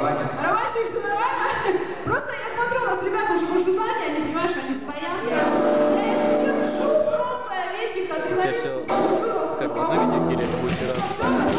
Ваня. Нормально, все нормально. Просто я смотрю, у нас ребята уже в ожидании, они понимают, что они стоят. Я, я их держу просто, вещи их адреналин, чтобы вырвался. Ты, ты, ты, ты, ты, ты, ты, ты,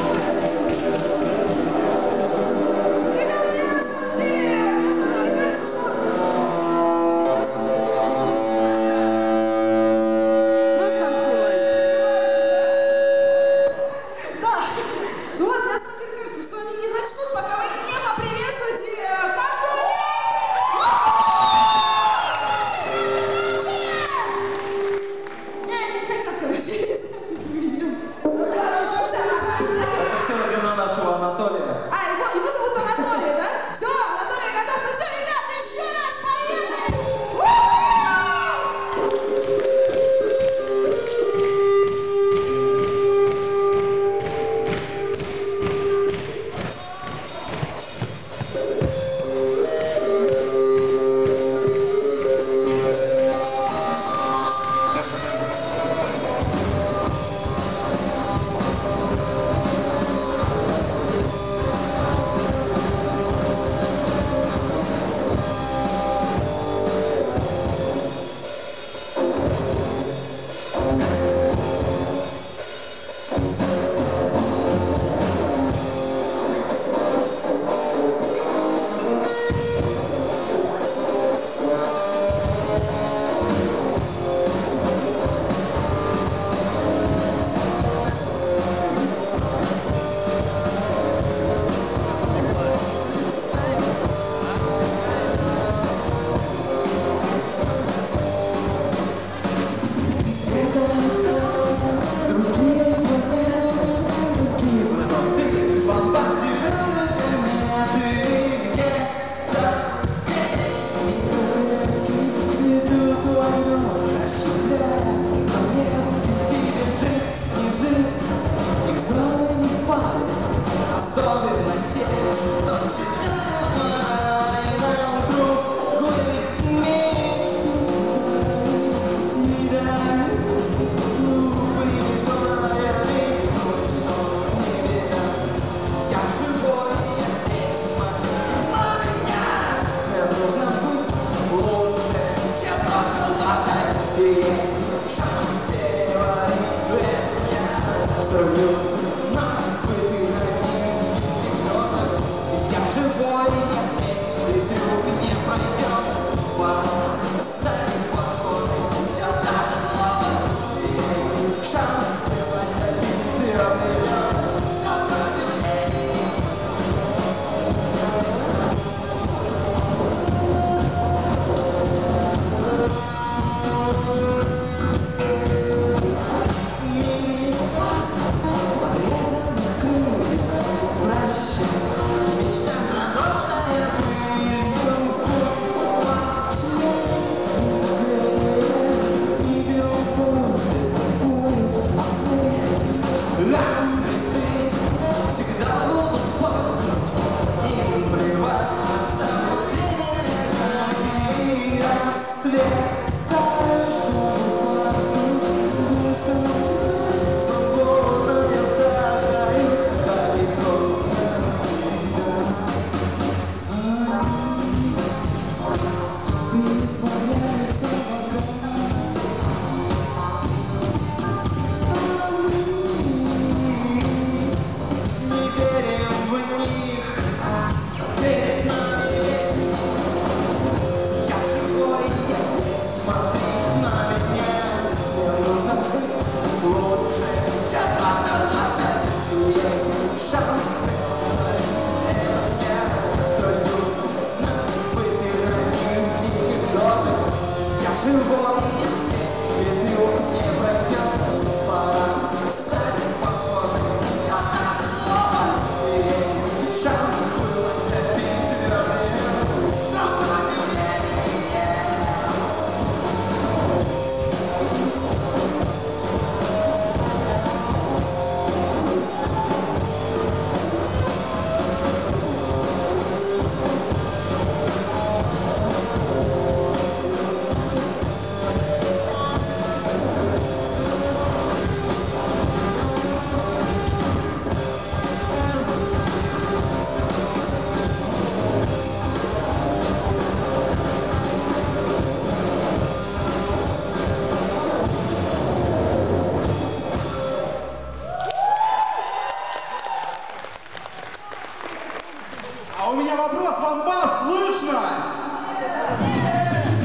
меня вопрос, вам бас слышно?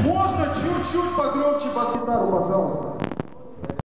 Можно чуть-чуть погромче бас-гитару, пожалуйста?